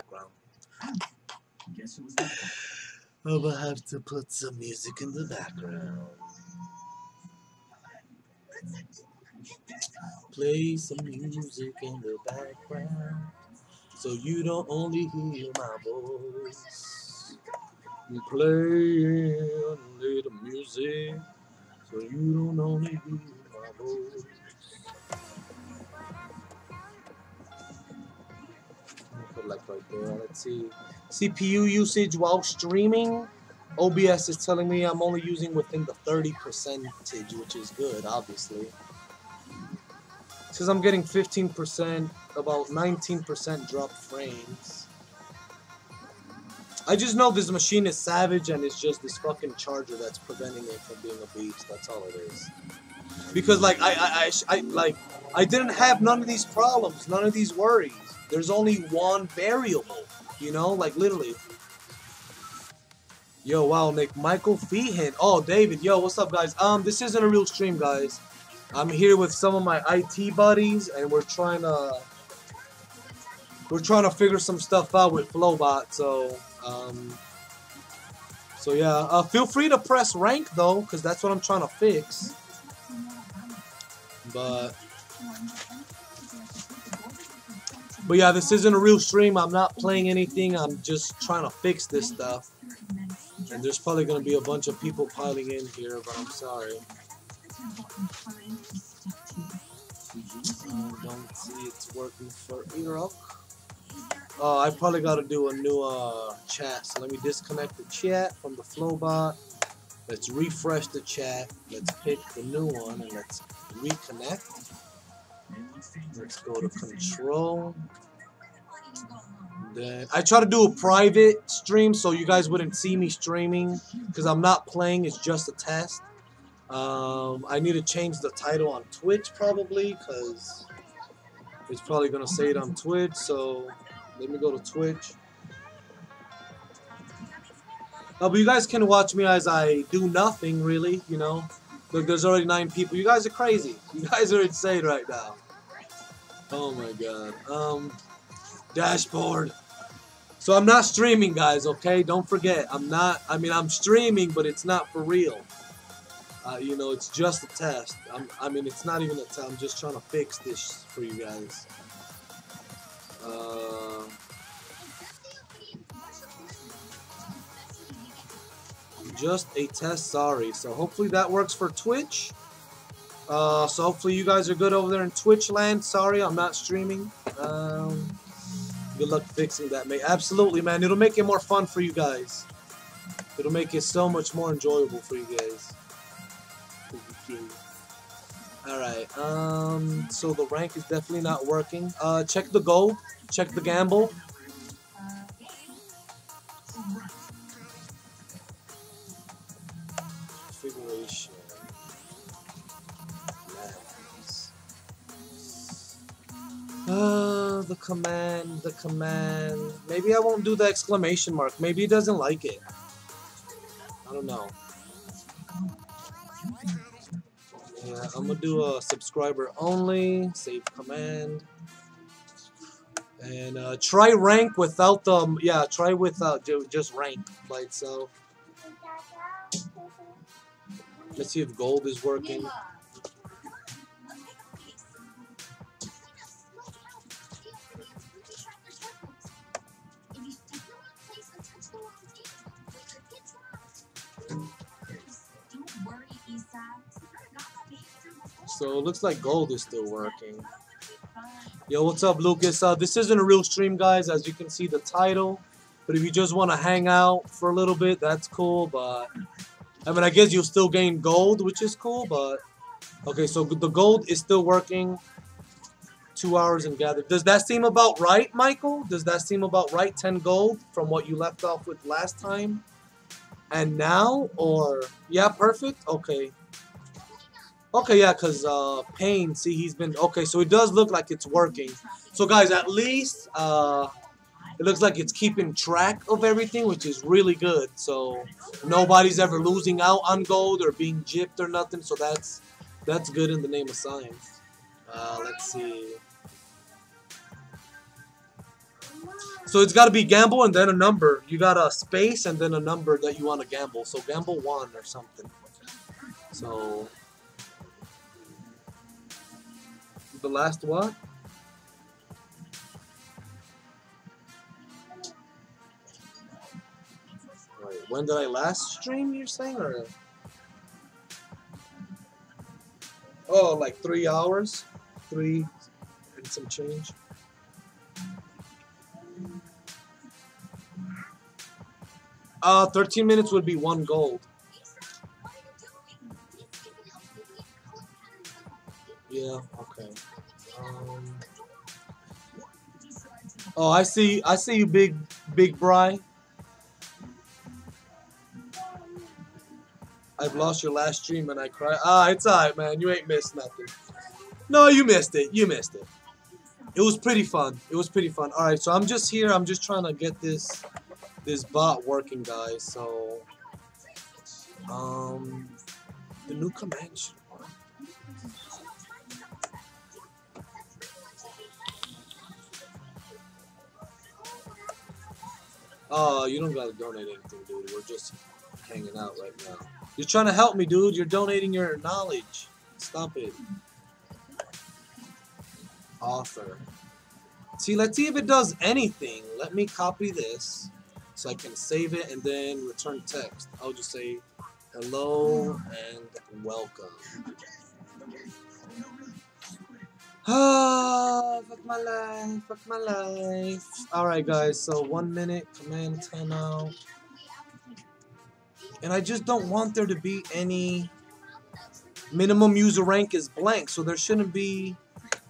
background. Oh, I will have to put some music in the background. Play some music in the background so you don't only hear my voice. Play a little music so you don't only hear my voice. Put like right there. Let's see. CPU usage while streaming. OBS is telling me I'm only using within the 30 percentage, which is good, obviously. Says I'm getting 15%, about 19% drop frames. I just know this machine is savage and it's just this fucking charger that's preventing it from being a beast. That's all it is. Because like I, I, I, I like I didn't have none of these problems, none of these worries. There's only one variable, you know, like literally. Yo, wow, Nick, Michael Feehan. Oh, David, yo, what's up, guys? Um, this isn't a real stream, guys. I'm here with some of my IT buddies, and we're trying to we're trying to figure some stuff out with Flobot. So, um, so yeah, uh, feel free to press rank though, because that's what I'm trying to fix. But, but yeah, this isn't a real stream. I'm not playing anything. I'm just trying to fix this stuff. And there's probably gonna be a bunch of people piling in here, but I'm sorry. I don't see it's working for Irok. Oh, I probably got to do a new uh, chat. So let me disconnect the chat from the Flobot. Let's refresh the chat. Let's pick the new one and let's reconnect. Let's go to control. Then I try to do a private stream so you guys wouldn't see me streaming because I'm not playing. It's just a test. Um, I need to change the title on Twitch probably because it's probably gonna say it on Twitch. So let me go to Twitch. Uh, but you guys can watch me as I do nothing really. You know, look, there's already nine people. You guys are crazy. You guys are insane right now. Oh my god. Um, dashboard. So I'm not streaming, guys. Okay, don't forget. I'm not. I mean, I'm streaming, but it's not for real. Uh, you know, it's just a test. I'm, i mean, it's not even a test. I'm just trying to fix this for you guys. Uh, just a test, sorry. So hopefully that works for Twitch. Uh, so hopefully you guys are good over there in Twitch land. Sorry, I'm not streaming. Um, good luck fixing that, mate. Absolutely, man. It'll make it more fun for you guys. It'll make it so much more enjoyable for you guys. Alright, um, so the rank is definitely not working. Uh, check the gold, check the gamble. The command, the command. Maybe I won't do the exclamation mark. Maybe he doesn't like it. I don't know. Yeah, I'm gonna do a subscriber only, save command. And uh, try rank without the, yeah, try without, just rank by itself. Let's see if gold is working. So it looks like gold is still working. Yo, what's up, Lucas? Uh, this isn't a real stream, guys, as you can see the title. But if you just want to hang out for a little bit, that's cool. But, I mean, I guess you'll still gain gold, which is cool. But, okay, so the gold is still working. Two hours and gather. Does that seem about right, Michael? Does that seem about right? 10 gold from what you left off with last time? And now? Or, yeah, perfect? Okay. Okay, yeah, because uh, Pain, see, he's been... Okay, so it does look like it's working. So, guys, at least uh, it looks like it's keeping track of everything, which is really good. So, nobody's ever losing out on gold or being gypped or nothing. So, that's that's good in the name of science. Uh, let's see. So it's got to be gamble and then a number. You got a space and then a number that you want to gamble. So gamble one or something. So the last one. Wait, when did I last stream? You're saying or? Oh, like three hours, three and some change. Uh, 13 minutes would be one gold. Yeah, okay. Oh, I see. I see you, big, big Bry. I've lost your last stream and I cry. Ah, it's alright, man. You ain't missed nothing. No, you missed it. You missed it. It was pretty fun. It was pretty fun. Alright, so I'm just here. I'm just trying to get this this bot working, guys. So, um, the new command should Oh, you don't gotta donate anything, dude. We're just hanging out right now. You're trying to help me, dude. You're donating your knowledge. Stop it. Author. See, let's see if it does anything. Let me copy this so I can save it and then return text. I'll just say hello and welcome. Ah, fuck my life, fuck my life. Alright guys, so one minute, command 10 out. And I just don't want there to be any minimum user rank is blank, so there shouldn't be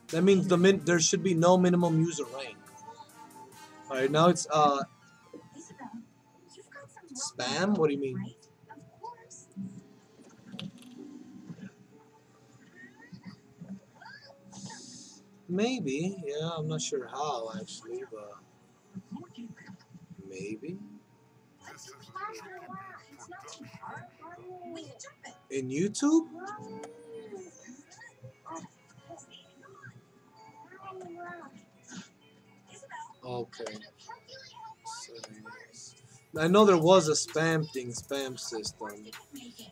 that means the min there should be no minimum user rank. Alright, now it's uh spam? What do you mean? Maybe, yeah, I'm not sure how actually, but maybe. In YouTube? Okay. I know there was a spam thing, spam system.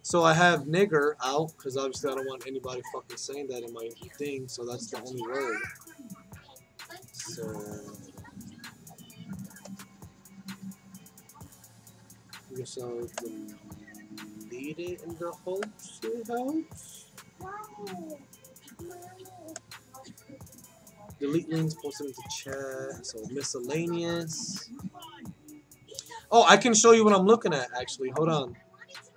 So I have nigger out, because obviously I don't want anybody fucking saying that in my thing, so that's the only word. So... I guess I'll delete it in the hopes it helps. Delete links, post them into chat. So miscellaneous. Oh, I can show you what I'm looking at, actually. Hold on.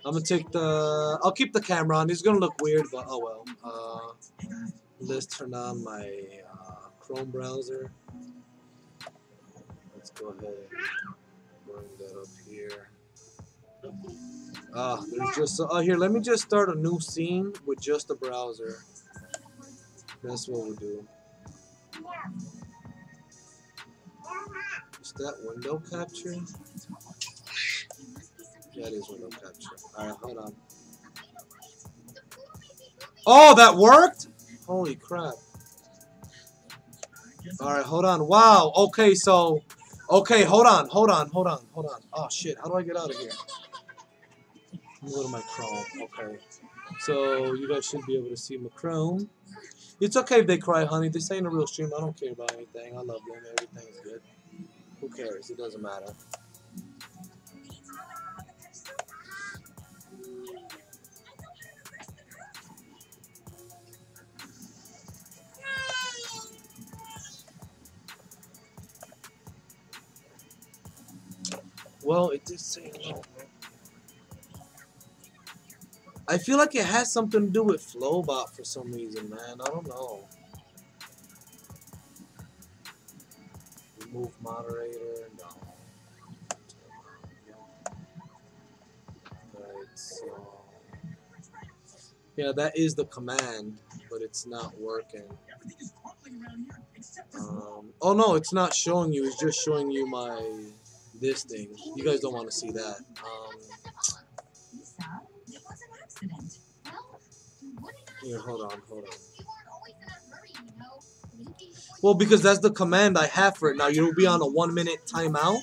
I'm gonna take the... I'll keep the camera on. It's gonna look weird, but oh well. Uh, let's turn on my uh, Chrome browser. Let's go ahead and bring that up here. Ah, there's just... Oh, here, let me just start a new scene with just a browser. That's what we'll do. That window capture? That is window capture. Alright, hold on. Oh, that worked? Holy crap. Alright, hold on. Wow. Okay, so... Okay, hold on, hold on, hold on, hold on. Oh, shit. How do I get out of here? Let me go to my Chrome. Okay. So, you guys should be able to see my Chrome. It's okay if they cry, honey. This ain't a real stream. I don't care about anything. I love them. Everything's good. Cares? It doesn't matter. Well, it did say. I feel like it has something to do with Flobot for some reason, man. I don't know. Remove moderator, no. Right, so yeah, that is the command, but it's not working. Um, oh no, it's not showing you. It's just showing you my this thing. You guys don't want to see that. Um, here, hold on, hold on. Well, because that's the command I have for it. Now you'll be on a one minute timeout.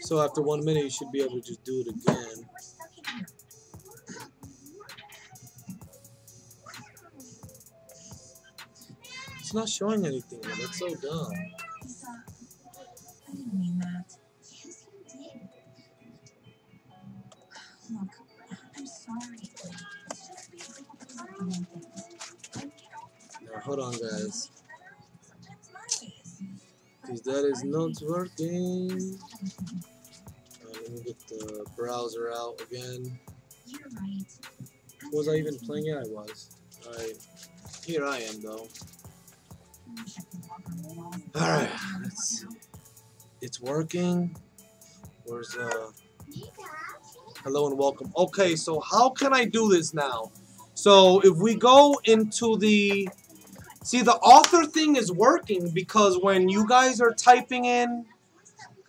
So after one minute, you should be able to just do it again. It's not showing anything. Man. That's so dumb. Now hold on, guys. Because that is not working. Uh, let me get the browser out again. Was I even playing it? I was. Alright. Here I am, though. I I the. Alright, let's see. It's working. Where's, uh... Hello and welcome. Okay, so how can I do this now? So if we go into the... See, the author thing is working because when you guys are typing in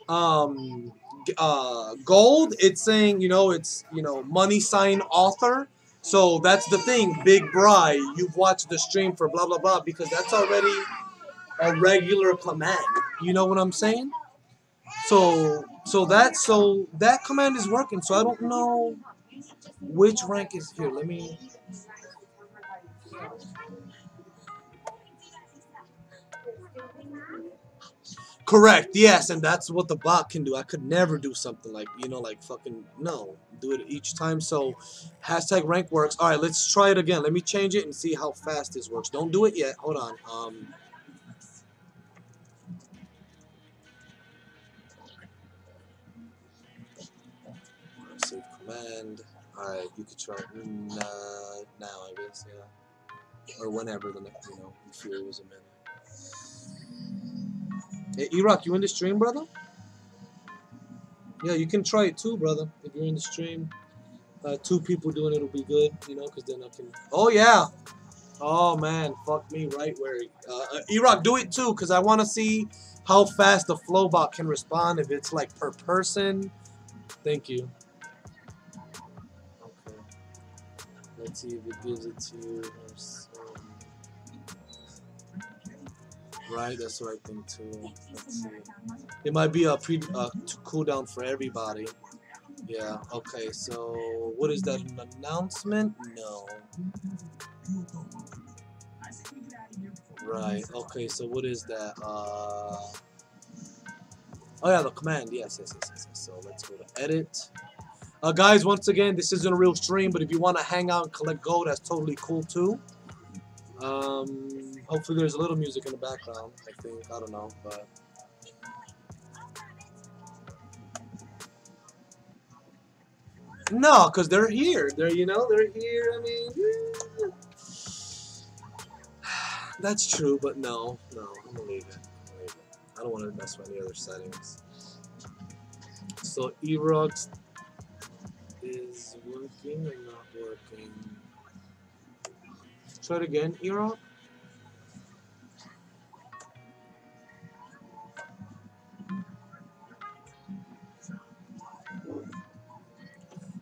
um, uh, gold, it's saying, you know, it's, you know, money sign author. So that's the thing, Big Bry, you've watched the stream for blah, blah, blah, because that's already a regular command. You know what I'm saying? So, so that, so that command is working. So I don't know which rank is here. Let me, Correct. Yes, and that's what the bot can do. I could never do something like you know, like fucking no. Do it each time. So hashtag rank works. All right, let's try it again. Let me change it and see how fast this works. Don't do it yet. Hold on. Um. Save command. All right, you could try it now, I guess. Yeah, or whenever the next. You know, feel it was a minute. Hey, Iraq, you in the stream, brother? Yeah, you can try it too, brother. If you're in the stream, uh, two people doing it will be good, you know, because then I can. Oh yeah. Oh man, fuck me right where. Uh, uh, Iraq, do it too, because I want to see how fast the Flobot can respond. If it's like per person. Thank you. Okay. Let's see if it gives it to you. Right, that's what I think too. Let's see. It might be a pre uh, cooldown for everybody. Yeah. Okay. So what is that? An announcement? No. Right. Okay. So what is that? Uh. Oh yeah, the command. Yes, yes, yes, yes. yes. So let's go to edit. Uh, guys, once again, this isn't a real stream, but if you want to hang out and collect gold, that's totally cool too. Um, hopefully there's a little music in the background. I think I don't know, but no, cause they're here. They're you know they're here. I mean, yeah. that's true, but no, no, I'm gonna leave it. Gonna leave it. I don't want to mess with any other settings. So Erox is working or not working? Try it again, Erox.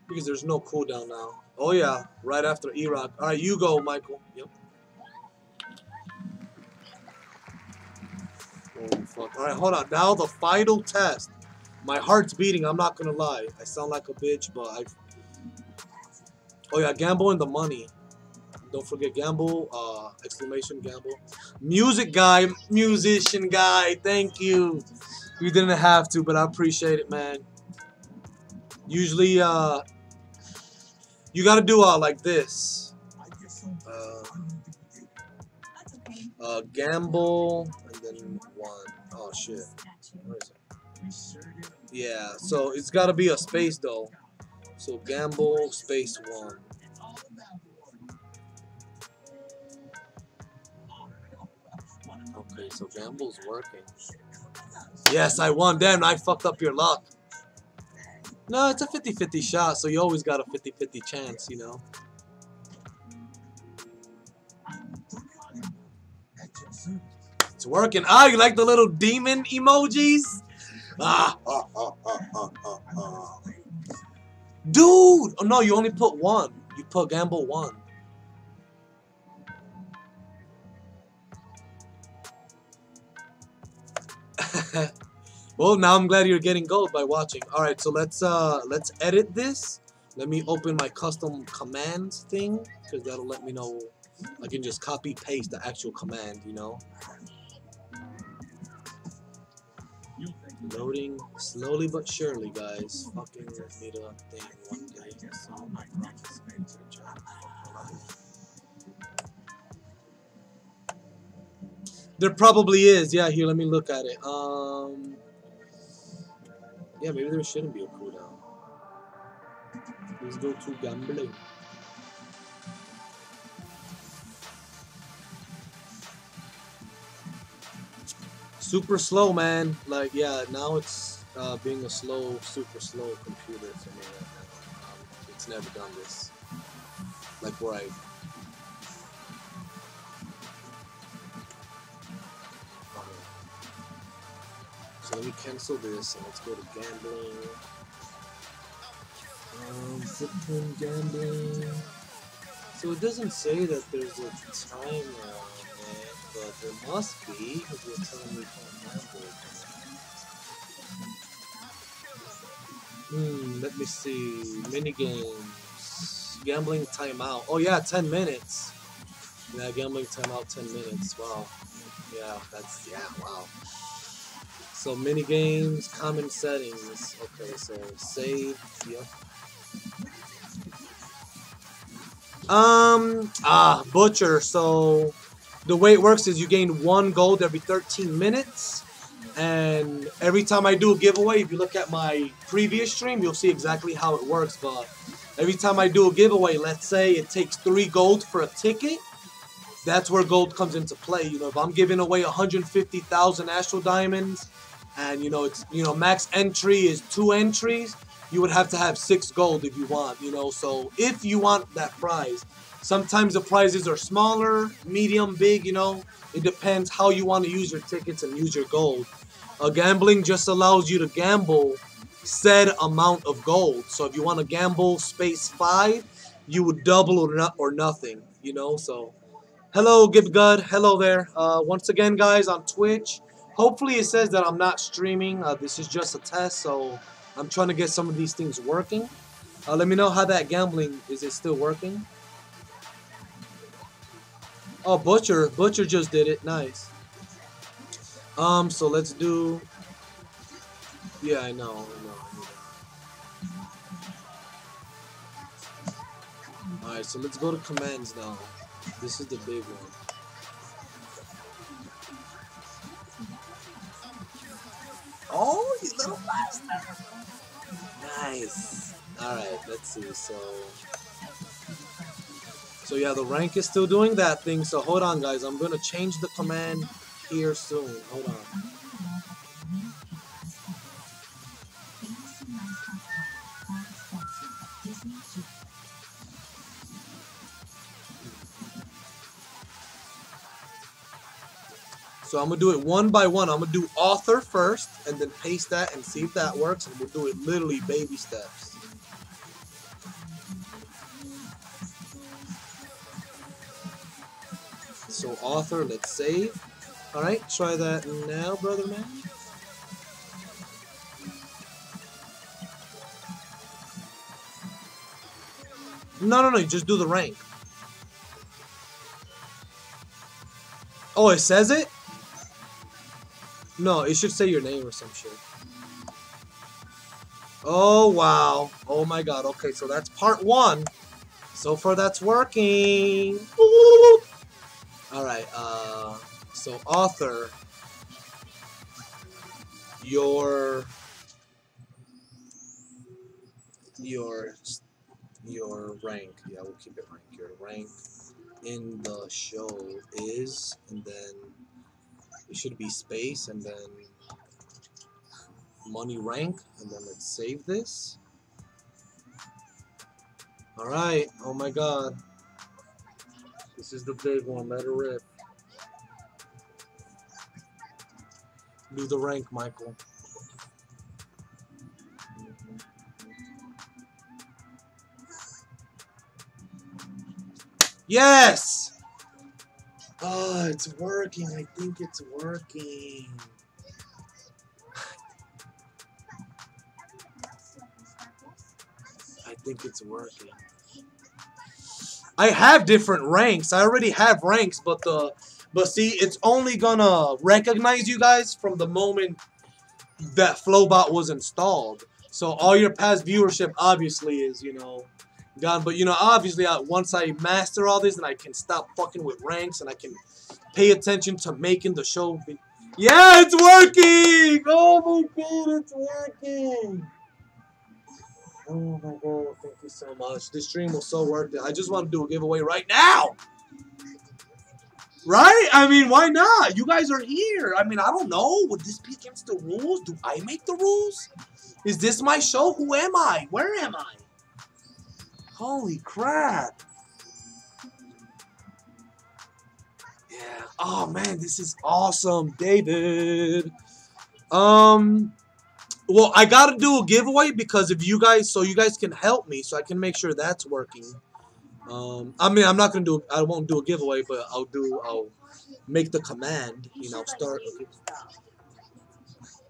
Because there's no cooldown now. Oh yeah, right after Iraq. All right, you go, Michael. Yep. Oh fuck. All right, hold on. Now the final test. My heart's beating. I'm not gonna lie. I sound like a bitch, but I. Oh yeah, gamble and the money. Don't forget gamble. Uh, exclamation gamble. Music guy, musician guy. Thank you. You didn't have to, but I appreciate it, man. Usually, uh, you gotta do uh like this. Uh, uh, gamble and then one. Oh shit. Where is it? Yeah. So it's gotta be a space though. So gamble space one. So gamble's working. Yes, I won. Damn, I fucked up your luck. No, it's a 50-50 shot, so you always got a 50-50 chance, you know. It's working. Ah, you like the little demon emojis? Ah, ah. Dude! Oh no, you only put one. You put gamble one. Well, now I'm glad you're getting gold by watching. All right, so let's uh let's edit this. Let me open my custom commands thing because that'll let me know. I can just copy paste the actual command, you know. Loading slowly but surely, guys. Fucking need a thing one day. There probably is. Yeah, here, let me look at it. Um, yeah, maybe there shouldn't be a cooldown. Let's go to gambling. Super slow, man. Like, yeah, now it's uh, being a slow, super slow computer for me right now. Um, it's never done this. Like, where I So let me cancel this and let's go to gambling. Um, gambling. So it doesn't say that there's a time on it, but there must be because you're telling me can't gamble. Hmm, let me see. Mini games. Gambling timeout. Oh yeah, 10 minutes. Yeah, gambling timeout 10 minutes. Wow. Yeah, that's yeah, wow. So mini games, common settings. Okay, so save. Yep. Um. Ah, butcher. So the way it works is you gain one gold every 13 minutes, and every time I do a giveaway, if you look at my previous stream, you'll see exactly how it works. But every time I do a giveaway, let's say it takes three gold for a ticket. That's where gold comes into play. You know, if I'm giving away 150,000 Astral Diamonds, and you know it's you know max entry is two entries. You would have to have six gold if you want you know? So if you want that prize. Sometimes the prizes are smaller medium big you know? It depends how you want to use your tickets and use your gold. Uh, gambling just allows you to gamble said amount of gold. So if you want to gamble space five you would double or, not, or nothing you know? So hello give good hello there. Uh, once again guys on twitch Hopefully it says that I'm not streaming. Uh, this is just a test, so I'm trying to get some of these things working. Uh, let me know how that gambling, is it still working? Oh, Butcher. Butcher just did it. Nice. Um, so let's do... Yeah, I know, I know. Alright, so let's go to commands now. This is the big one. You little. Nice. Alright, let's see. So, so yeah, the rank is still doing that thing. So hold on, guys. I'm to change the command here soon. Hold on. So I'm gonna do it one by one. I'm gonna do author first and then paste that and see if that works. And we'll do it literally baby steps. So author, let's save. Alright, try that now, brother man. No, no, no, you just do the rank. Oh, it says it? No, it should say your name or some shit. Oh, wow. Oh, my God. Okay, so that's part one. So far, that's working. Alright, uh, so author, your, your, your rank, yeah, we'll keep it rank, your rank in the show is, and then it should be space and then money rank and then let's save this. Alright oh my god. This is the big one let it rip. Do the rank Michael. Yes Oh, it's working. I think it's working. I think it's working. I have different ranks. I already have ranks, but the but see, it's only gonna recognize you guys from the moment that Flobot was installed. So all your past viewership obviously is, you know, but you know, obviously, I, once I master all this, and I can stop fucking with ranks, and I can pay attention to making the show. Yeah, it's working! Oh my god, it's working! Oh my god, thank you so much. This stream was so worth it. I just want to do a giveaway right now! Right? I mean, why not? You guys are here. I mean, I don't know. Would this be against the rules? Do I make the rules? Is this my show? Who am I? Where am I? Holy crap. Yeah. Oh man, this is awesome, David. Um well, I got to do a giveaway because if you guys so you guys can help me so I can make sure that's working. Um I mean, I'm not going to do I won't do a giveaway, but I'll do I'll make the command, you know, start okay.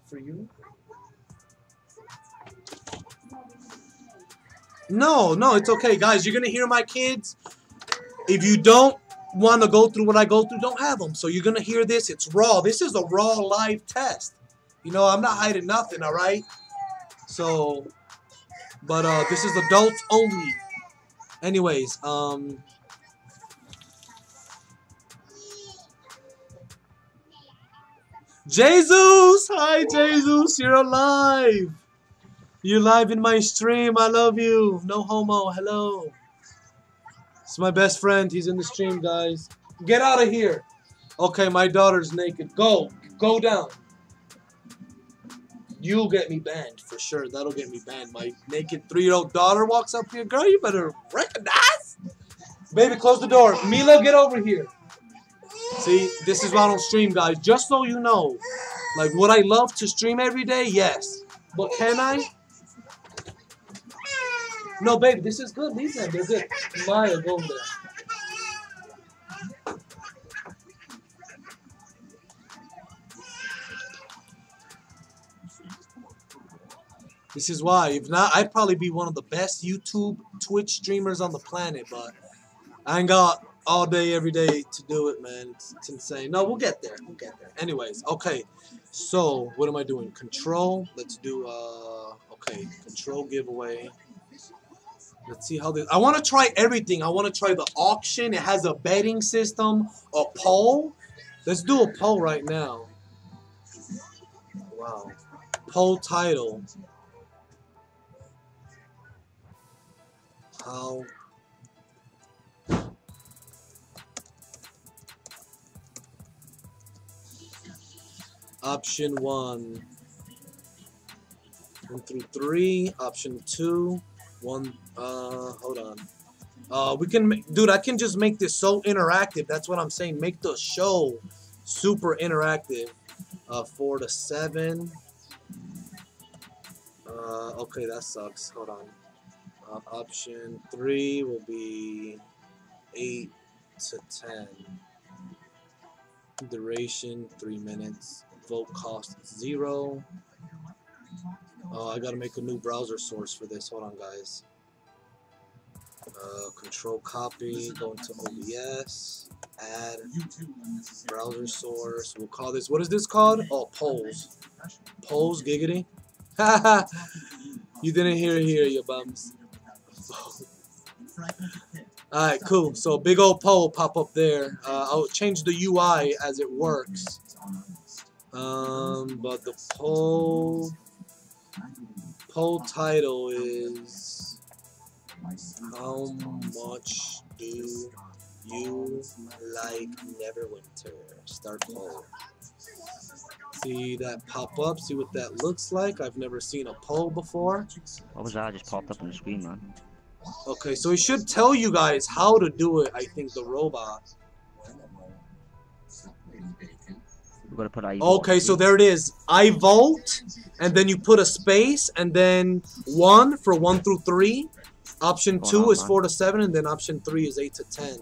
for you. No, no, it's okay, guys. You're gonna hear my kids. If you don't want to go through what I go through, don't have them. So you're gonna hear this. It's raw. This is a raw live test. You know, I'm not hiding nothing. All right. So, but uh, this is adults only. Anyways, um. Jesus! Hi, Jesus! You're alive! You're live in my stream. I love you. No homo. Hello. It's my best friend. He's in the stream, guys. Get out of here. Okay, my daughter's naked. Go. Go down. You'll get me banned for sure. That'll get me banned. My naked three-year-old daughter walks up here. Girl, you better recognize. Baby, close the door. Mila, get over here. See, this is why I don't stream, guys. Just so you know. Like, would I love to stream every day? Yes. But can I? No, babe, this is good. Them. They're good. Maya, go there. This is why. If not, I'd probably be one of the best YouTube, Twitch streamers on the planet, but I ain't got all day, every day to do it, man. It's, it's insane. No, we'll get there. We'll get there. Anyways, okay. So, what am I doing? Control. Let's do, uh, okay. Control giveaway. Let's see how this... I want to try everything. I want to try the auction. It has a betting system, a poll. Let's do a poll right now. Wow. Poll title. How... Option 1. 1 through 3. Option 2. 1 uh, hold on. Uh, we can, dude. I can just make this so interactive. That's what I'm saying. Make the show super interactive. Uh, four to seven. Uh, okay, that sucks. Hold on. Uh, option three will be eight to ten. Duration three minutes. Vote cost zero. Oh, I gotta make a new browser source for this. Hold on, guys. Uh, control copy, go into OBS, add browser source. We'll call this, what is this called? Oh, polls. Polls, giggity. you didn't hear it here, you bums. Alright, cool. So big old poll pop up there. Uh, I'll change the UI as it works. Um, but the poll poll title is how much do you like Neverwinter? Start poll. See that pop up? See what that looks like? I've never seen a poll before. What was that? I just popped up on the screen, man. Okay, so it should tell you guys how to do it, I think, the robot. We gotta put I. Okay, so there it is. I vote, and then you put a space, and then one for one through three. Option two on, is man. four to seven, and then option three is eight to ten.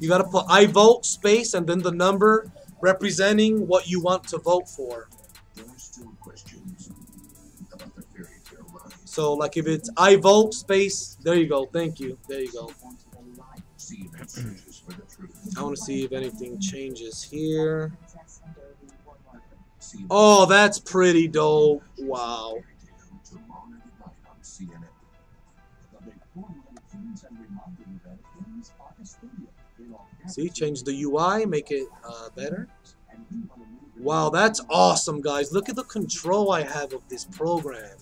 You gotta put I vote space and then the number representing what you want to vote for. So like if it's I vote space, there you go. Thank you. There you go. I want to see if anything changes here. Oh, that's pretty dope. Wow. See, change the UI, make it uh, better. Wow, that's awesome, guys. Look at the control I have of this program.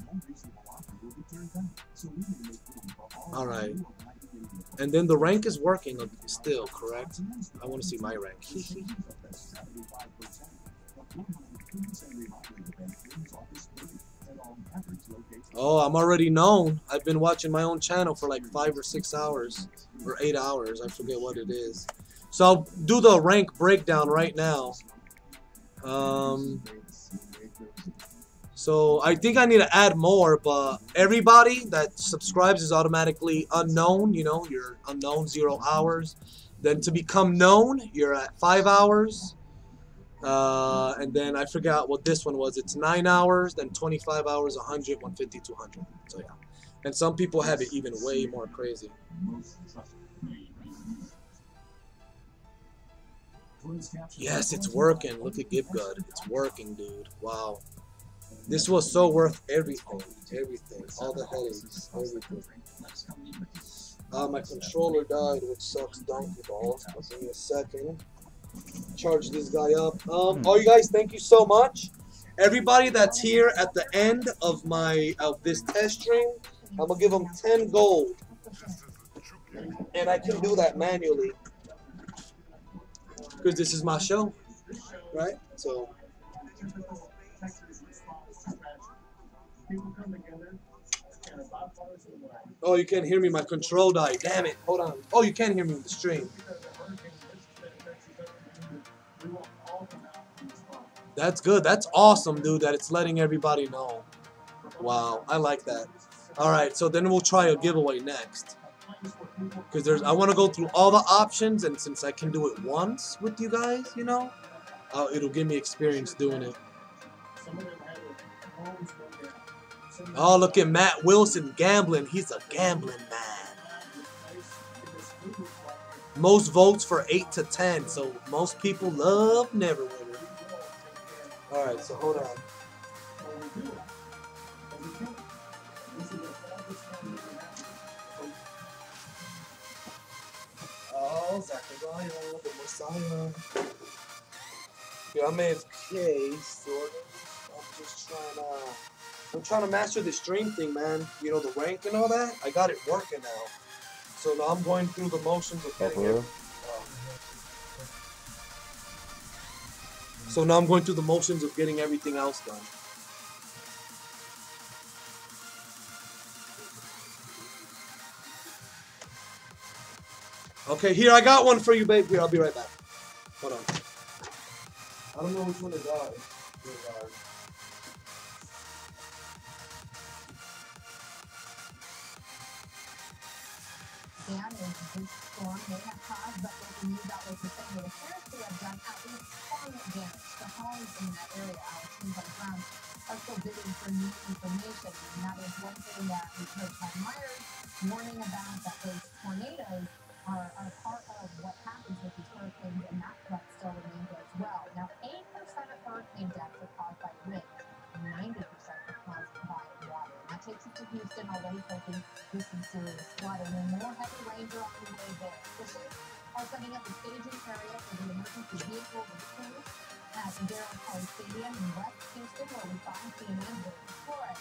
Alright. And then the rank is working still, correct? I want to see my rank. oh, I'm already known. I've been watching my own channel for like five or six hours. Or eight hours. I forget what it is. So I'll do the rank breakdown right now. Um, so I think I need to add more, but everybody that subscribes is automatically unknown. You know, you're unknown zero hours. Then to become known, you're at five hours. Uh, and then I forgot what this one was. It's nine hours, then 25 hours, 100, 150, 200. So yeah. And some people have it even way more crazy. Yes, it's working. Look at Gibgud. It's working, dude. Wow. This was so worth everything. Everything. All the headaches. Everything. Uh, my controller died, which sucks donkey balls. But give me a second. Charge this guy up. Um, all you guys, thank you so much. Everybody that's here at the end of my of this test stream, I'm gonna give them 10 gold. And I can do that manually because this is my show, right? So. Oh, you can't hear me. My control died. Damn it. Hold on. Oh, you can hear me in the stream. That's good. That's awesome, dude, that it's letting everybody know. Wow. I like that. All right, so then we'll try a giveaway next because there's I want to go through all the options and since I can do it once with you guys you know uh, it'll give me experience doing it. Oh look at Matt Wilson gambling. He's a gambling man. Most votes for 8 to 10 so most people love Neverwinter alright so hold on Oh, Zachariah, the Messiah. Yeah, I'm AFK, sort of. I'm just trying to. I'm trying to master the stream thing, man. You know, the rank and all that. I got it working now. So now I'm going through the motions of getting oh, it. So now I'm going through the motions of getting everything else done. Okay, here, I got one for you, babe. Here, I'll be right back. Hold on. I don't know which one is ours. damage this storm may have caused, but local news outlets are saying it appears to have done at least some damage to homes in that area. Our teams on the ground are still digging for new information, and that is one thing that we've heard Chad Myers warning about that those tornadoes are, are part of what happens with these hurricanes, and that threat still remains as well. Now, 8% of hurricane deaths are caused by wind, 90% are caused by water. And that takes us to Houston, already facing with some serious flooding, and more heavy rains are on the way there. Officials are setting up a staging area for the emergency vehicle and crew at Darrell Tully Stadium in West Houston, where we find CNN for it.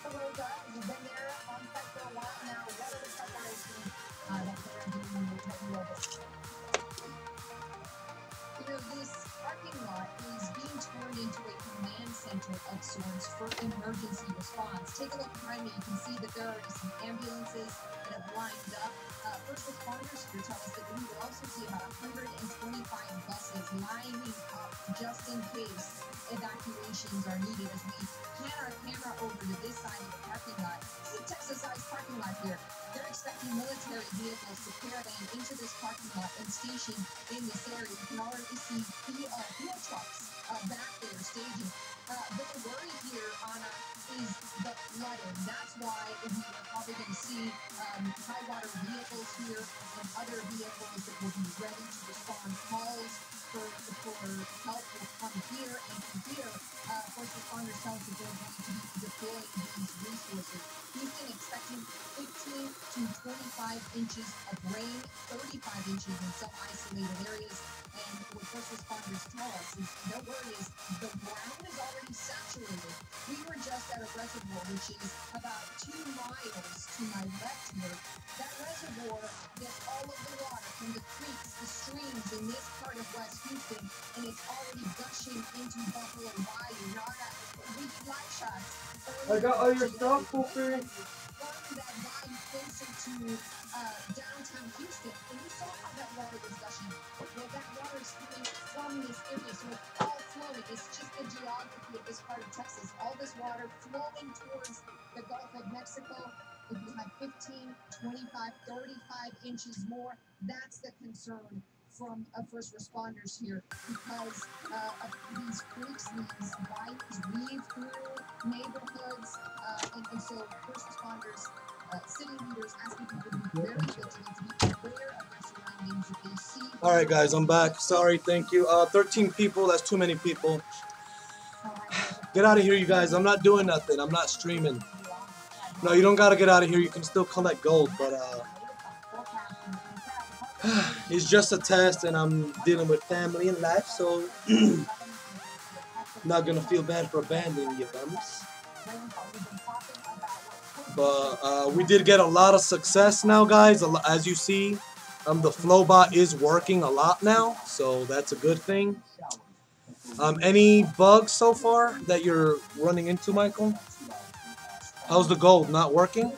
So, Rosa, you've been there on site for emergency response. Take a look behind me. You can see that there are some ambulances that have lined up. Uh, first responders here tell us that we will also see about 125 buses lining up just in case evacuations are needed as we pan our camera over to this side of the parking lot. A Texas-sized parking lot here. They're expecting military vehicles to caravan into this parking lot and station in this area. You have 15, 25, 35 inches more, that's the concern from uh, first responders here because uh, these creeks, these bayous weave through neighborhoods, uh, and, and so first responders, uh, city leaders asking people to be very vigilant, to be aware of their surroundings, if they see. All right, guys, I'm back. Sorry, thank you. Uh, 13 people. That's too many people. Get out of here, you guys. I'm not doing nothing. I'm not streaming. No, you don't gotta get out of here. You can still collect gold, but uh, it's just a test, and I'm dealing with family and life, so not gonna feel bad for abandoning you, bums. But uh, we did get a lot of success now, guys. As you see, um, the Flobot is working a lot now, so that's a good thing. Um, any bugs so far that you're running into, Michael? How's the gold not working?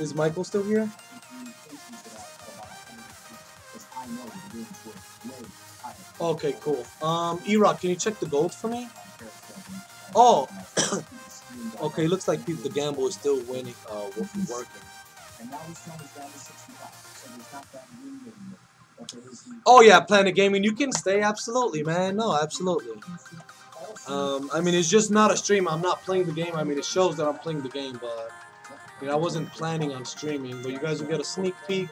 Is Michael still here? Okay, cool. Um, can you check the gold for me? Oh, okay. It looks like the gamble is still winning, uh, wo- working. Oh yeah, Planet Gaming, you can stay absolutely, man. No, absolutely. Um, I mean, it's just not a stream. I'm not playing the game. I mean, it shows that I'm playing the game, but you know, I wasn't planning on streaming. But you guys will get a sneak peek.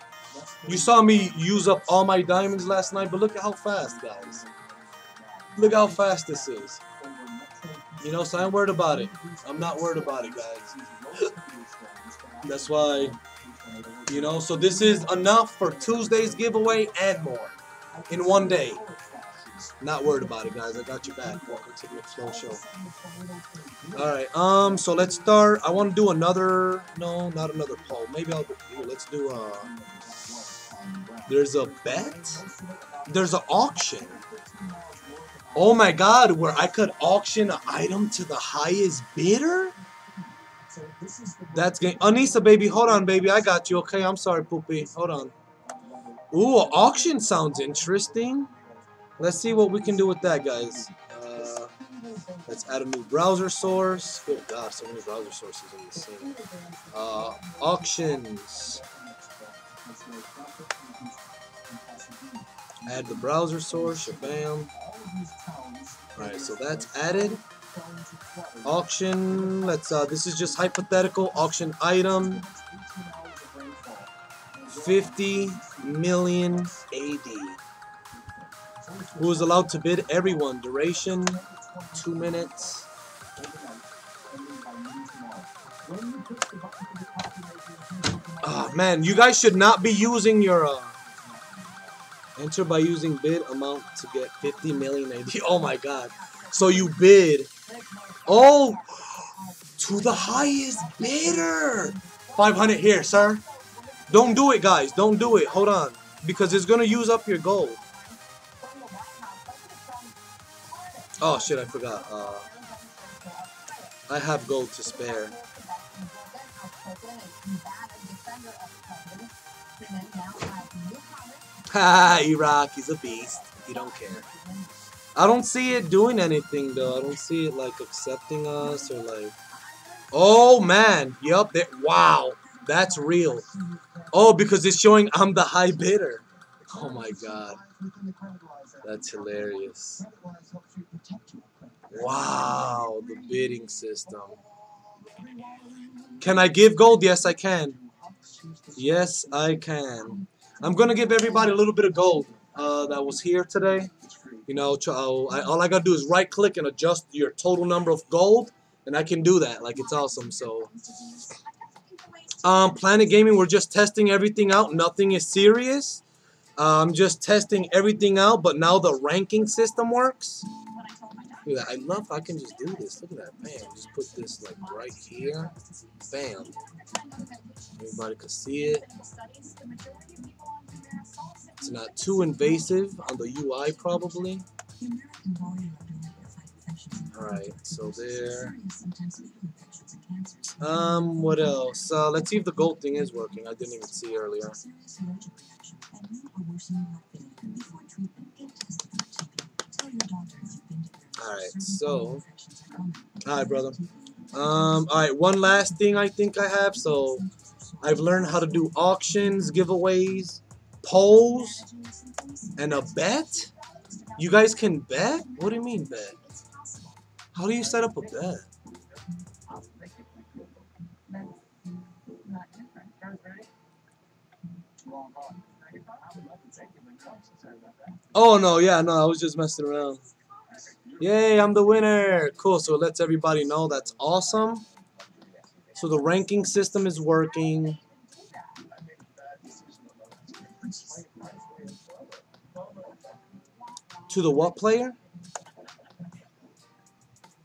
You saw me use up all my diamonds last night, but look at how fast, guys. Look how fast this is. You know, so I'm worried about it. I'm not worried about it, guys. That's why, you know, so this is enough for Tuesday's giveaway and more in one day. Not worried about it, guys. I got your back. Welcome to the Nick Flo Show. All right. Um. So let's start. I want to do another. No, not another poll. Maybe I'll. Ooh, let's do. Uh. There's a bet. There's an auction. Oh my God! Where I could auction an item to the highest bidder. That's game. Anissa, baby, hold on, baby. I got you. Okay, I'm sorry, poopy. Hold on. Ooh, auction sounds interesting. Let's see what we can do with that, guys. Let's add a new browser source. Good God, so many browser sources in this thing. Uh, auctions. Add the browser source. Bam. Alright, so that's added. Auction. Let's. Uh, this is just hypothetical. Auction item. 50 million AD. Who is allowed to bid? Everyone. Duration, two minutes. Oh man, you guys should not be using your uh, enter by using bid amount to get 50 million AD. Oh my god. So you bid. Oh, to the highest bidder. 500 here, sir. Don't do it, guys. Don't do it. Hold on. Because it's going to use up your gold. Oh, shit, I forgot. Uh, I have gold to spare. Ha, Iraq, he's a beast. He don't care. I don't see it doing anything, though. I don't see it, like, accepting us or, like... Oh, man. Yup. Wow. That's real. Oh, because it's showing I'm the high bidder. Oh, my God. That's hilarious. Wow, the bidding system. Can I give gold? Yes, I can. Yes, I can. I'm gonna give everybody a little bit of gold uh, that was here today. You know, uh, I, all I gotta do is right click and adjust your total number of gold, and I can do that. Like it's awesome. So, um, Planet Gaming, we're just testing everything out. Nothing is serious. I'm just testing everything out, but now the ranking system works. Look. I love I can just do this. Look at that. Bam. Just put this like right here. Bam. Everybody can see it. It's not too invasive on the UI probably. Alright, so there. Um, what else? Uh, let's see if the gold thing is working. I didn't even see earlier. Alright, so. Alright, brother. Um, alright, one last thing I think I have. So, I've learned how to do auctions, giveaways, polls, and a bet. You guys can bet? What do you mean bet? How do you set up a bet? Oh no, yeah, no, I was just messing around. Yay, I'm the winner. Cool, so it lets everybody know that's awesome. So the ranking system is working. To the what player?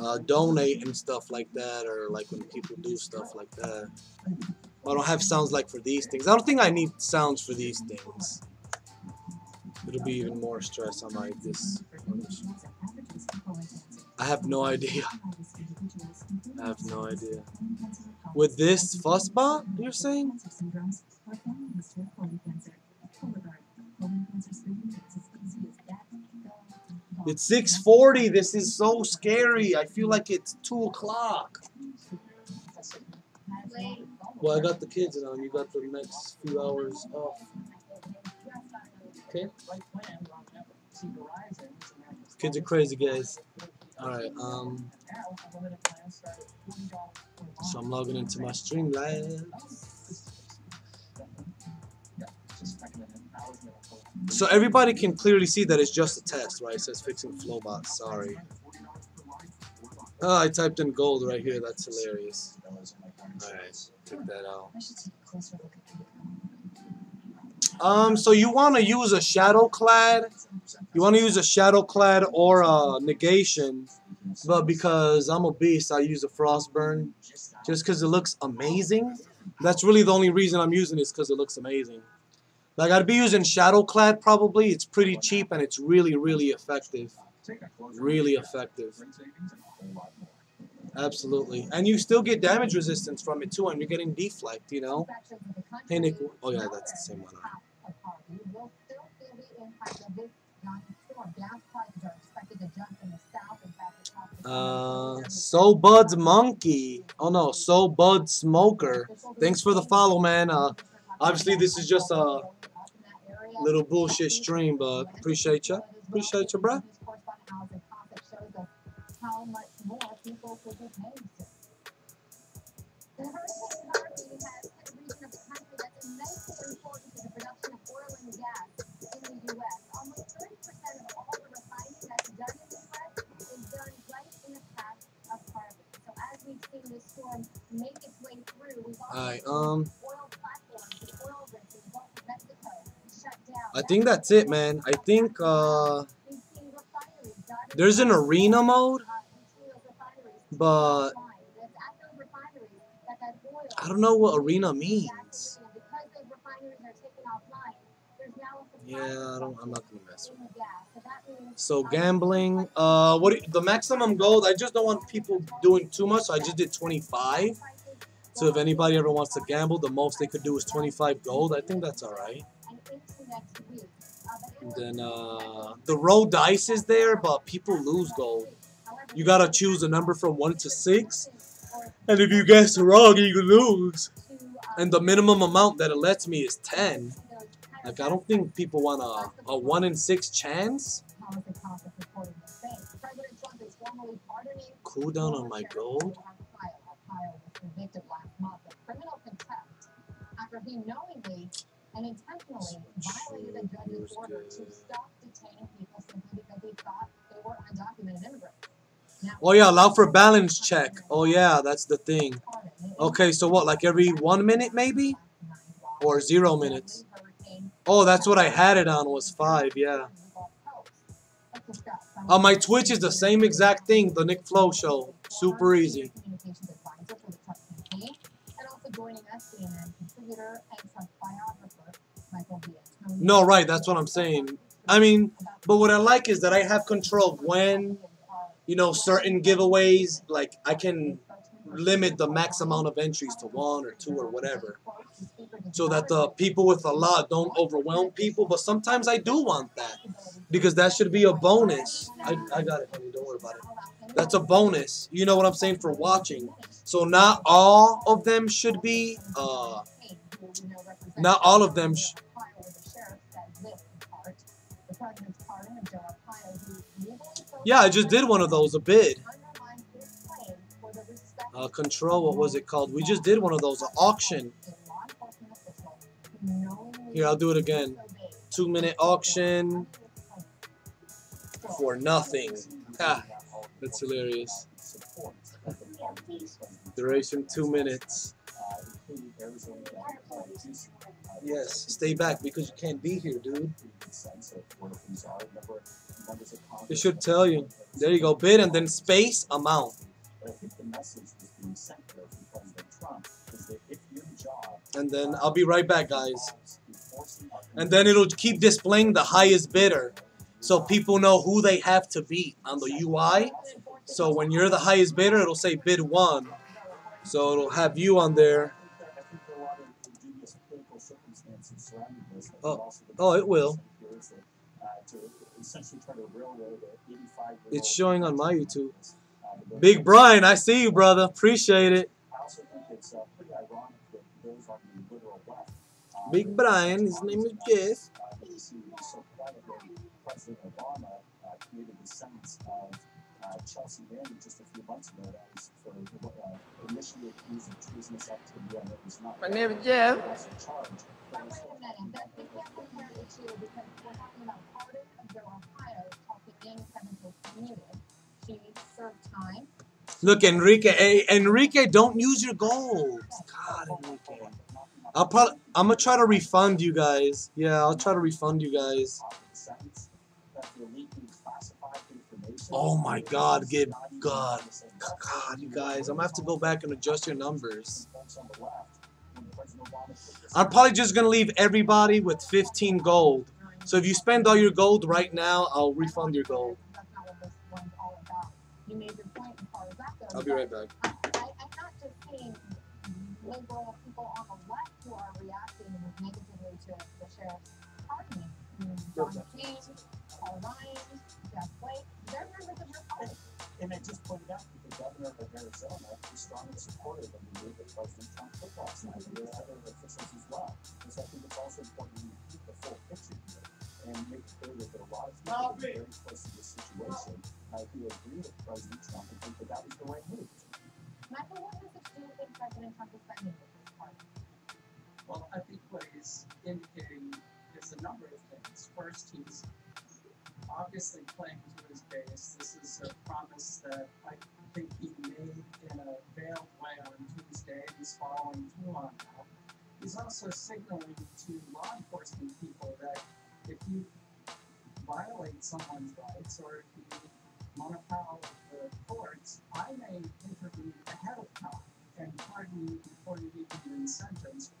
uh, donate and stuff like that, or like when people do stuff like that. I don't have sounds like for these things. I don't think I need sounds for these things. It'll be even more stress on my this. I have no idea. I have no idea. With this fussbot, you're saying? It's 6:40. This is so scary. I feel like it's two o'clock. Well, I got the kids now, you got the next few hours off. Okay. Kids are crazy, guys. All right. Um. So I'm logging into my stream live. So everybody can clearly see that it's just a test, right? It says fixing Flobot. Sorry. Oh, I typed in gold right here. That's hilarious. Alright, take that out. Um, so you want to use a shadow clad. You want to use a shadow clad or a negation. But because I'm a beast, I use a frostburn. Just because it looks amazing. That's really the only reason I'm using this because it looks amazing. Like I'd be using shadow clad probably. It's pretty cheap and it's really, really effective. Really effective. Absolutely. And you still get damage resistance from it too, and you're getting deflect, you know? Nick. Oh, yeah, that's the same one. Uh, So Bud's Monkey. Oh, no, So Bud Smoker. Thanks for the follow, man. Uh, obviously, this is just a little bullshit stream, but appreciate you. Appreciate you, bruh. how much more people could be paying to. The Hurricane Harvey has hit a region of the country that's immensely important to the production of oil and gas in the U.S. Almost 30% of all the refining um, I think that's it, man. I think, uh, there's an arena mode, but I don't know what arena means. Yeah, I don't. I'm not gonna mess with it. So gambling. Uh, what you- the maximum gold? I just don't want people doing too much. So I just did 25. So if anybody ever wants to gamble, the most they could do is 25 gold. I think that's all right. And then uh, the roll dice is there, but people lose gold. You gotta choose a number from one to six, and if you guess wrong, you lose. And the minimum amount that it lets me is 10. Like I don't think people want a, a one in six chance. Cool down on my gold. After he knowingly and intentionally violated a judge's order to stop detaining people simply because he thought they were undocumented immigrants. Now, Oh yeah, allow for a balance check. Oh yeah, that's the thing. Okay, so what? Like every one minute maybe, or zero minutes? Oh, that's what I had it on was five. Yeah. On Uh, my Twitch is the same exact thing. The Nick Flo show. Super easy. No, right. That's what I'm saying. I mean, but what I like is that I have control when, you know, certain giveaways. Like I can limit the max amount of entries to one or two or whatever, so that the people with a lot don't overwhelm people. But sometimes I do want that because that should be a bonus. I, I got it, honey. Don't worry about it. That's a bonus. You know what I'm saying for watching. So not all of them should be. Uh, not all of them. Yeah, I just did one of those. A bid. Uh, control. What was it called? We just did one of those. An auction. Here, I'll do it again. Two minute auction for nothing. Ha, that's hilarious. Duration two minutes. Yes, stay back because you can't be here, dude. It should tell you. There you go, bid and then space amount. And then I'll be right back, guys. And then it'll keep displaying the highest bidder. So people know who they have to beat on the UI. So when you're the highest bidder, it'll say bid one. So it'll have you on there. Oh, oh, it will. It's showing on my YouTube. Big Brian, I see you, brother. Appreciate it. Big Brian, his name is Jeff. Chelsea just a few months ago that was initially accused of treasonous activity and was not. My name is Jeff. Look, Enrique. Hey, Enrique, don't use your gold. God, Enrique. I'll probably. I'm gonna try to refund you guys. Yeah, I'll try to refund you guys. Oh my God, even God. God, you guys, I'm gonna have to go back and adjust your numbers. I'm probably just gonna leave everybody with 15 gold. So if you spend all your gold right now, I'll refund your gold. That's not what this one's all about. You made your point as far as that. I'll be right back. And I just pointed out that the governor of Arizona is strongly supportive of the move that President Trump took last night, and there are other officials as well. Because I think it's also important to keep the full picture here and make clear that there are a lot of people who are very close to this situation uh, who agree with President Trump and think that that was the right move. Michael, what message do you think President Trump is sending with this party? Well, I think what he's indicating is a number of things. First, he's obviously playing to his base. This is a promise that I think he made in a veiled way on Tuesday. He's following through on that. He's also signaling to law enforcement people that if you violate someone's rights or if you of the courts, I may intervene ahead of time and pardon you before you've even been sentenced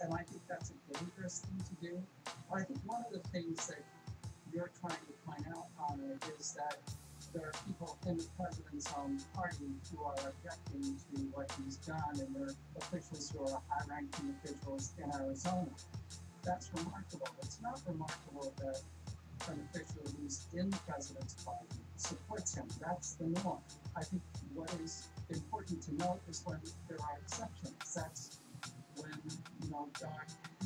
and I think that's a dangerous thing to do. But I think one of the things that are trying to find out on this that there are people in the president's own party who are objecting to what he's done, and there are officials who are high-ranking officials in Arizona. That's remarkable. It's not remarkable that an official who's in the president's party supports him. That's the norm. I think what is important to note is when there are exceptions. That's when, you know,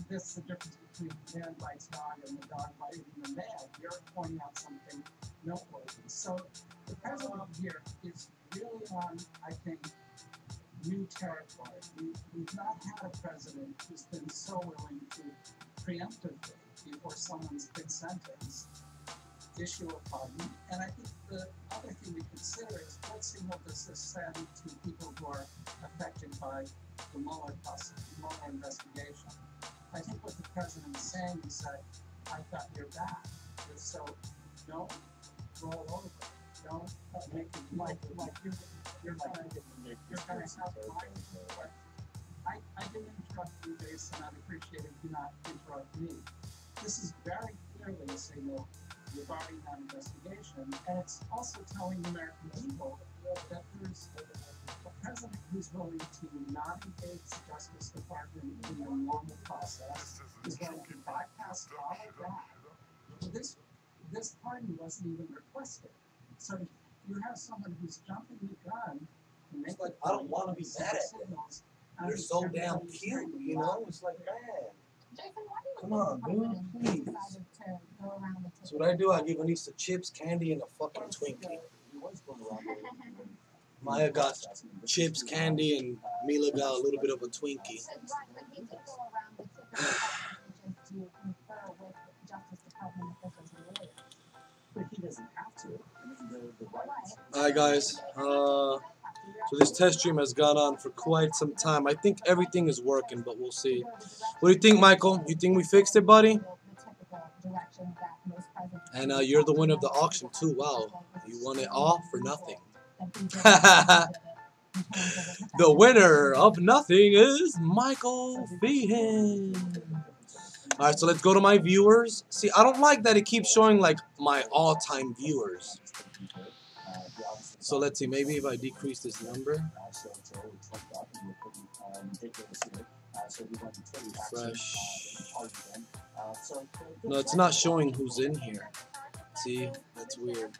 this is the difference between the man bites dog and the dog biting the man. You're pointing out something noteworthy. So the president here is really on, I think, new territory. We, we've not had a president who's been so willing to preemptively, before someone's been sentenced, issue a pardon. And I think the other thing we consider is what signal does this send to people who are affected by the Mueller Mueller investigation? I think what the president is saying is that I've got your back. So don't roll over. Don't uh, make it like, like you're, you're trying to, you're trying to help my. I, I didn't interrupt you, Jason. I'd appreciate if you not interrupt me. This is very clearly a signal regarding that investigation, and it's also telling the American people that there's a president who's willing to not engage the Justice Department in the normal process, is going to bypass all of that. This this pardon wasn't even requested. So you have someone who's jumping the gun It's like, I don't wanna be mad at them. They're so damn cute, you know? It's like, man. Jason, why do you Come on, dude, please. decided to go around the That's what I do. I give Anissa chips, candy, and a fucking Twinkie. He was going around there and- and- Maya got chips, candy, and Mila got a little bit of a Twinkie. Right, but he did go around the typical process, which is to confer with Justice Department officials and lawyers. But he doesn't have to. The, the rights. Alright, guys. Uh, this test stream has gone on for quite some time. I think everything is working, but we'll see. What do you think, Michael? You think we fixed it, buddy? And uh, you're the winner of the auction too. Wow, you won it all for nothing. The winner of nothing is Michael Feehan. Alright, so let's go to my viewers. See, I don't like that it keeps showing like my all-time viewers. So let's see, maybe if I decrease this number. Fresh. No, it's not showing who's in here. See, that's weird.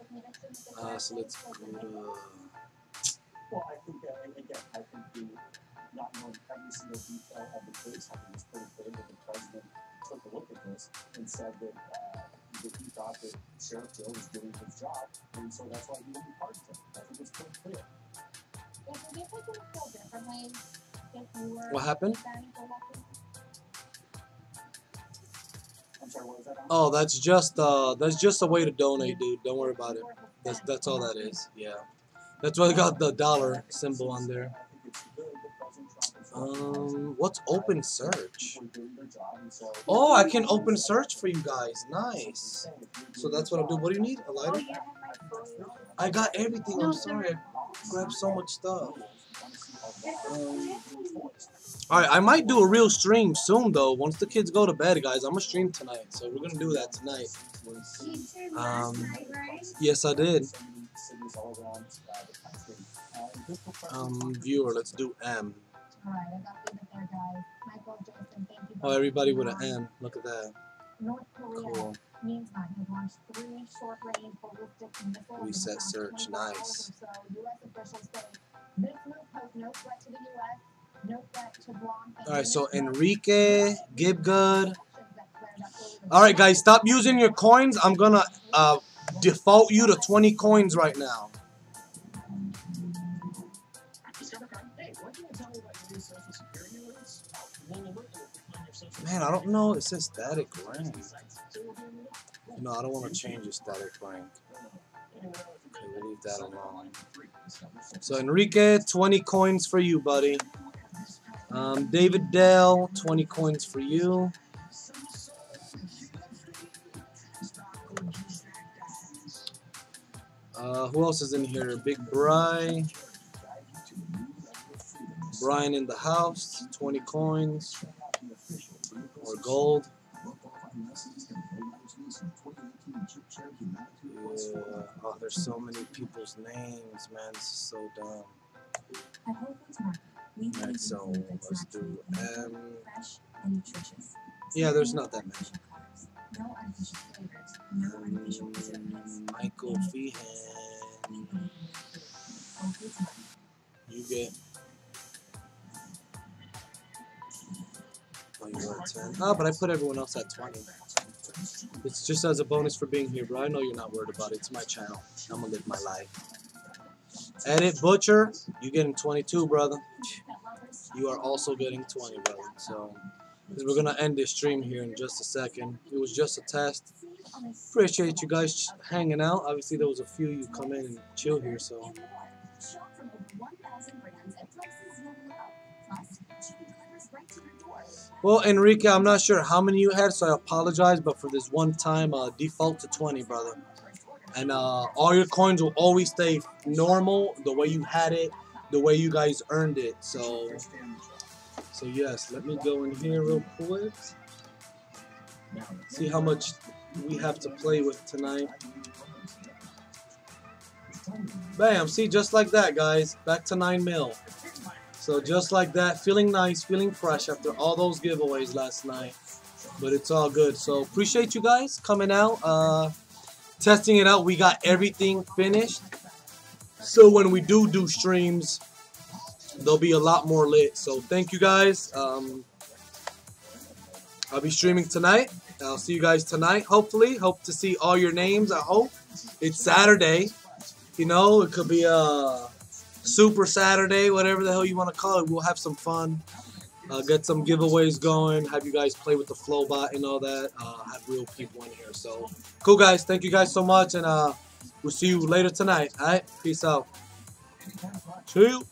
Uh, so let's go to. Well, I think that, again, I think the, not knowing every single detail of the case, I think it's pretty clear that the president took a look at this and said that, that he thought that Sheriff Joe was doing his job, and so that's why he didn't pardon him. I think it's pretty clear. What happened? Oh, that's just uh, that's just a way to donate, dude. Don't worry about it. That's that's all that is. Yeah, that's why I got the dollar symbol on there. Um, what's open search? Oh, I can open search for you guys. Nice. So that's what I'll do. What do you need? A lighter? I got everything. I'm sorry. I grabbed so much stuff. Um, all right, I might do a real stream soon though. Once the kids go to bed, guys, I'm gonna stream tonight. So we're gonna do that tonight. Um, yes, I did. Um, viewer, let's do M. Alright, I got the there, guys. Michael, Jason, thank you. Oh, everybody with an M. Look at that. North Korea, Cool. meantime, has launched three short-range ballistic missiles. Reset search, nice. so. U.S. officials say this move poses no threat to the U.S., no threat to Guam, All right, so Enrique, Gibgood. to sanctions that flared up earlier this All right, guys, stop using your coins. I'm gonna uh, default you to 20 coins right now. Man, I don't know. It says static rank. No, I don't want to change the static rank. Okay, we'll leave that alone. So Enrique, 20 coins for you, buddy. Um, David Dell, 20 coins for you. Uh, who else is in here? Big Bry. Brian in the house, 20 coins or gold. Yeah. Oh, there's so many people's names, man. This is so dumb. So let's do M. Yeah, there's not that many. No artificial flavors, no artificial Michael Feehan. We believe 21 10. Ah, but I put everyone else at 20. It's just as a bonus for being here, bro. I know you're not worried about it. It's my channel. I'm gonna live my life. Edit Butcher, you getting 22, brother. You are also getting 20, brother. So, we're gonna end this stream here in just a second. It was just a test. Appreciate you guys hanging out. Obviously, there was a few you come in and chill here, so Well, Enrique, I'm not sure how many you had, so I apologize, but for this one time, uh, default to 20, brother. And uh, all your coins will always stay normal, the way you had it, the way you guys earned it. So, so yes, let me go in here real quick. See how much we have to play with tonight. Bam! See, just like that, guys. Back to 9 mil. So just like that, feeling nice, feeling fresh after all those giveaways last night. But it's all good. So appreciate you guys coming out, uh, testing it out. We got everything finished. So when we do do streams, there'll be a lot more lit. So thank you guys. Um, I'll be streaming tonight. I'll see you guys tonight. Hopefully, hope to see all your names. I hope it's Saturday. You know, it could be a Super Saturday, whatever the hell you want to call it. We'll have some fun. Uh, get some giveaways going. Have you guys play with the Flobot and all that. Uh, have real people in here. So cool, guys. Thank you guys so much, and uh, we'll see you later tonight. All right, peace out. Chill.